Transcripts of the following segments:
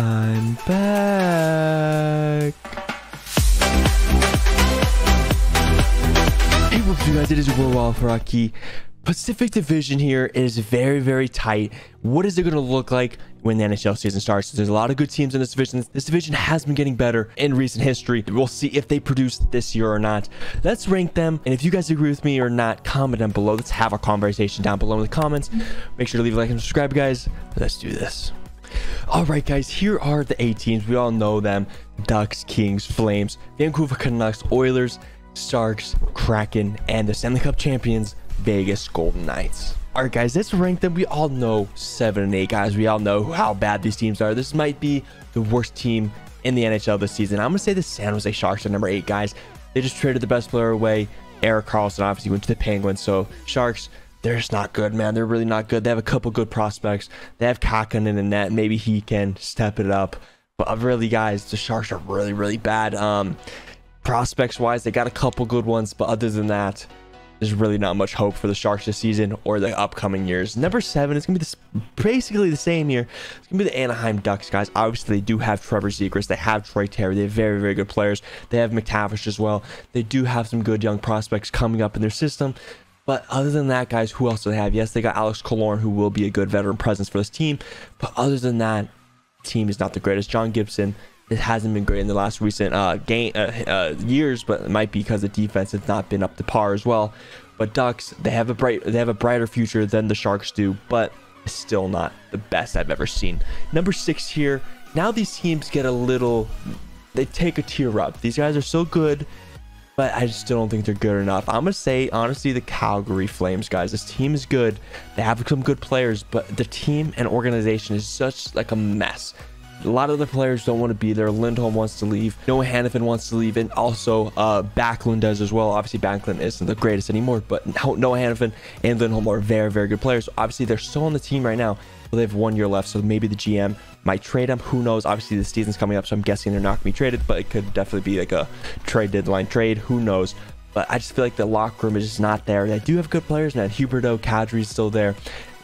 I'm back. Hey, what's up, you guys? It is Wild Rocky. Pacific Division here is very, very tight. What is it going to look like when the NHL season starts? There's a lot of good teams in this division. This division has been getting better in recent history. We'll see if they produce this year or not. Let's rank them. And if you guys agree with me or not, comment down below. Let's have a conversation down below in the comments. Make sure to leave a like and subscribe, guys. Let's do this. All right, guys, here are the eight teams. We all know them Ducks, Kings, Flames, Vancouver Canucks, Oilers, Sharks, Kraken, and the Stanley Cup champions, Vegas Golden Knights. All right, guys, let's rank them. We all know seven and eight, guys. We all know how bad these teams are. This might be the worst team in the NHL this season. I'm going to say the San Jose Sharks are number eight, guys. They just traded the best player away. Erik Karlsson obviously went to the Penguins. So, Sharks, they're just not good, man. They're really not good. They have a couple good prospects. They have Kahkonen in the net. Maybe he can step it up. But really, guys, the Sharks are really, really bad. Um, prospects wise, they got a couple good ones, but other than that, there's really not much hope for the Sharks this season or the upcoming years. Number seven is going to be this, basically the same year. It's going to be the Anaheim Ducks, guys. Obviously, they do have Trevor Zegras. They have Troy Terry. They have very, very good players. They have McTavish as well. They do have some good young prospects coming up in their system. But other than that, guys, who else do they have? Yes, they got Alex Killorn, who will be a good veteran presence for this team. But other than that, team is not the greatest. John Gibson, it hasn't been great in the last recent uh, game uh, uh, years, but it might be because the defense has not been up to par as well. But Ducks, they have a bright, they have a brighter future than the Sharks do, but still not the best I've ever seen. Number six here. Now these teams get a little, they take a tier up. These guys are so good, but I still don't think they're good enough. I'm gonna say honestly, the Calgary Flames guys. This team is good. They have some good players, but the team and organization is such like a mess. A lot of the players don't want to be there. Lindholm wants to leave. Noah Hanifin wants to leave, and also uh, Backlund does as well. Obviously, Backlund isn't the greatest anymore, but Noah Hanifin and Lindholm are very, very good players. Obviously, they're still on the team right now. But they have one year left, so maybe the GM might trade them. Who knows? Obviously, the season's coming up, so I'm guessing they're not going to be traded, but it could definitely be like a trade deadline trade. Who knows? But I just feel like the locker room is just not there. They do have good players, and Huberdeau, Kadri's still there.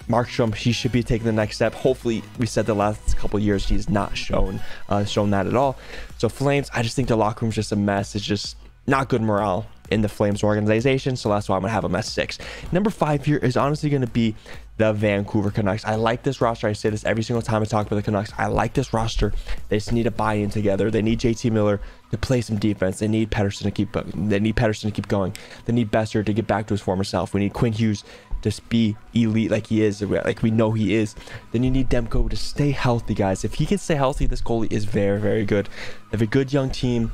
Markstrom, he should be taking the next step. Hopefully, we said the last couple years he's not shown uh, shown that at all. So Flames, I just think the locker room's just a mess. It's just not good morale in the Flames organization. So that's why I'm gonna have them at six. Number five here is honestly gonna be the Vancouver Canucks. I like this roster. I say this every single time I talk about the Canucks. I like this roster. They just need to buy in together. They need JT Miller to play some defense. They need Pettersson to keep. They need Pettersson to keep going. They need Boeser to get back to his former self. We need Quinn Hughes to be elite like he is, like we know he is, then you need Demko to stay healthy, guys. If he can stay healthy, this goalie is very, very good. They have a good young team,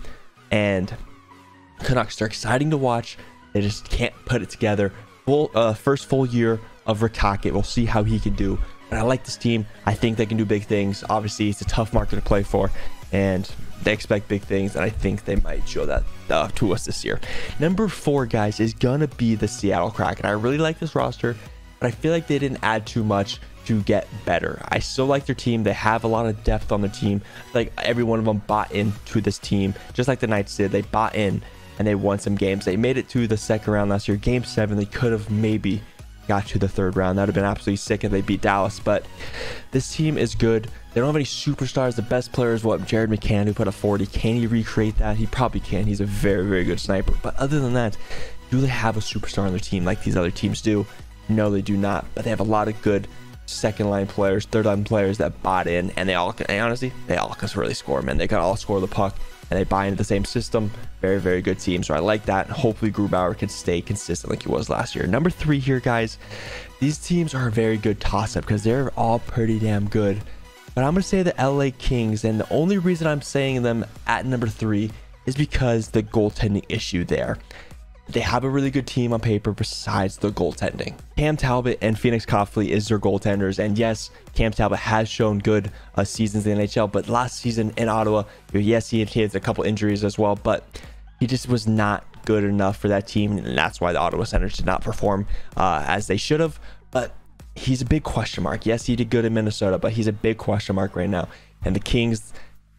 and Canucks are exciting to watch. They just can't put it together. Full uh, first full year of Rick Tocchet. We'll see how he can do. But I like this team. I think they can do big things. Obviously, it's a tough market to play for, and they expect big things, and I think they might show that uh, to us this year. Number four, guys, is gonna be the Seattle Kraken. I really like this roster, but I feel like they didn't add too much to get better. I still like their team. They have a lot of depth on their team. Like every one of them bought into this team, just like the Knights did. They bought in and they won some games. They made it to the second round last year. Game seven, they could have maybe got to the third round. That would have been absolutely sick if they beat Dallas. But this team is good. They don't have any superstars. The best player is what Jared McCann, who put a 40. Can he recreate that? He probably can. He's a very, very good sniper. But other than that, do they have a superstar on their team like these other teams do? No, they do not. But they have a lot of good second line players, third line players that bought in, and they all can. And honestly, they all can really score, man. They can all score the puck, and they buy into the same system. Very, very good team. So I like that. Hopefully, Grubauer can stay consistent like he was last year. Number three here, guys. These teams are a very good toss up because they're all pretty damn good. But I'm going to say the LA Kings, and the only reason I'm saying them at number three is because the goaltending issue there. They have a really good team on paper besides the goaltending. Cam Talbot and Pheonix Copley is their goaltenders. And yes, Cam Talbot has shown good uh, seasons in the NHL, but last season in Ottawa, yes, he had a couple injuries as well, but he just was not good enough for that team. And that's why the Ottawa Senators did not perform uh, as they should have. But he's a big question mark. Yes, he did good in Minnesota, but he's a big question mark right now. And the Kings,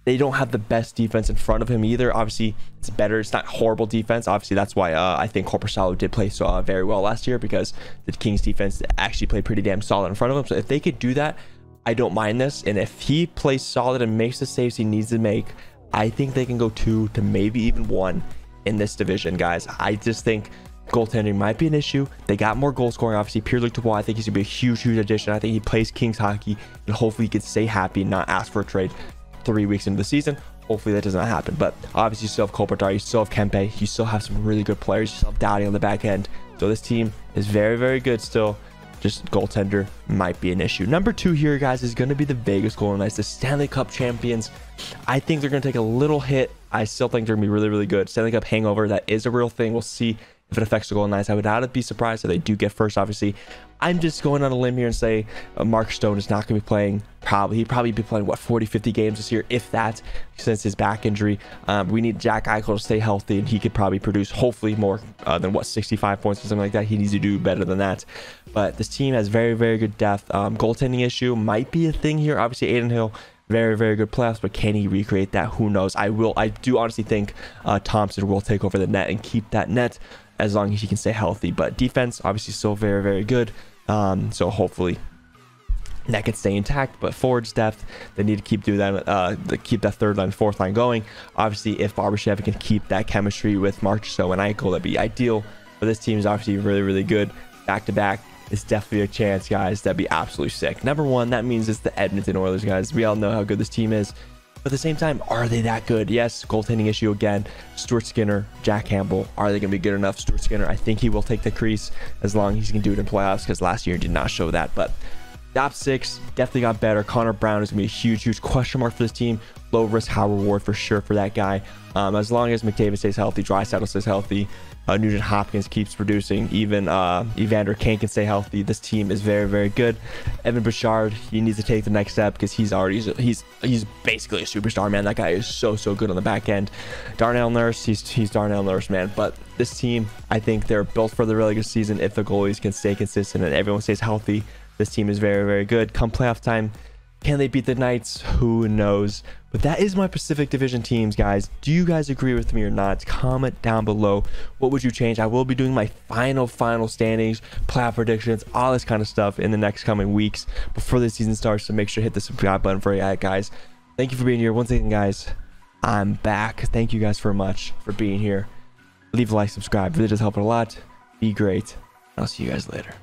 they don't have the best defense in front of him either. Obviously, it's better. It's not horrible defense. Obviously, that's why uh, I think Korpisalo did play so uh, very well last year because the Kings defense actually played pretty damn solid in front of him. So if they could do that, I don't mind this. And if he plays solid and makes the saves he needs to make, I think they can go two to maybe even one in this division, guys. I just think goaltending might be an issue. They got more goal scoring, obviously. Pierre-Luc Dubois, I think he's going to be a huge, huge addition. I think he plays Kings hockey, and hopefully he can stay happy and not ask for a trade three weeks into the season. Hopefully that does not happen. But obviously you still have Kopitar, you still have Kempe, you still have some really good players, you still have Doughty on the back end. So this team is very, very good still. Just goaltender might be an issue. Number two here, guys, is going to be the Vegas Golden Knights, the Stanley Cup champions. I think they're going to take a little hit. I still think they're going to be really, really good. Stanley Cup hangover, that is a real thing. We'll see if it affects the Golden Knights. I would not be surprised if they do get first, obviously. I'm just going on a limb here and say uh, Mark Stone is not going to be playing. Probably he'd probably be playing what 40, 50 games this year, if that, since his back injury. Um, we need Jack Eichel to stay healthy, and he could probably produce hopefully more uh, than what 65 points or something like that. He needs to do better than that. But this team has very, very good depth. Um, goaltending issue might be a thing here. Obviously, Adin Hill very very good playoffs but can he recreate that who knows i will i do honestly think uh, thompson will take over the net and keep that net as long as he can stay healthy but defense obviously still very very good um, so hopefully that can stay intact. But forwards depth, they need to keep doing that, uh, keep that third line, fourth line going. Obviously, if Barbashev can keep that chemistry with Marchessault and Eichel, that'd be ideal. But this team is obviously really, really good. Back to back, it's definitely a chance, guys. That'd be absolutely sick. Number one, that means it's the Edmonton Oilers, guys. We all know how good this team is. But at the same time, are they that good? Yes, goaltending issue again. Stuart Skinner, Jack Campbell, are they going to be good enough? Stuart Skinner, I think he will take the crease as long as he can do it in playoffs because last year he did not show that. But top six definitely got better. Connor Brown is going to be a huge, huge question mark for this team. Low risk, high reward for sure for that guy. Um, as long as McDavid stays healthy, Draisaitl stays healthy, uh, Nugent Hopkins keeps producing. Even uh, Evander Kane can stay healthy. This team is very, very good. Evan Bouchard, he needs to take the next step because he's already he's he's basically a superstar, man. That guy is so so good on the back end. Darnell Nurse, he's he's Darnell Nurse, man. But this team, I think they're built for the really good season if the goalies can stay consistent and everyone stays healthy. This team is very, very good. Come playoff time, can they beat the Knights? Who knows? But that is my Pacific Division teams, guys. Do you guys agree with me or not? Comment down below. What would you change? I will be doing my final, final standings, playoff predictions, all this kind of stuff in the next coming weeks before the season starts. So make sure to hit the subscribe button for you guys. Thank you for being here. Once again, guys, I'm back. Thank you guys very much for being here. Leave a like, subscribe. It really does help a lot. Be great. I'll see you guys later.